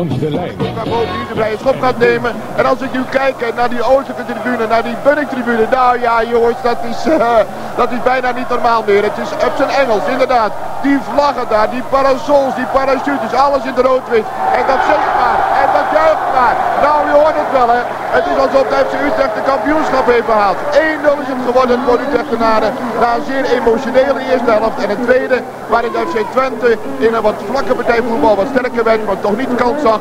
Langs de lijn. Waar bovendien de vrije schop gaat nemen. En als ik nu kijk naar die oostelijke tribune, naar die Bunning-tribune. Nou ja jongens, dat is, eh, dat is bijna niet normaal meer. Het is op zijn Engels, inderdaad. Die vlaggen daar, die parasols, die parachutes, alles in de rood-wit. En dat zegt maar. En dat juicht maar. Nou, je hoort het wel hè. Het is alsof de FC Utrecht de kampioenschap heeft behaald. 1-0 is het geworden voor Utrechtenaren. Na een zeer emotionele eerste helft. En het tweede, waarin FC Twente in een wat vlakke partij voetbal wat sterker werd, maar toch niet kans zag.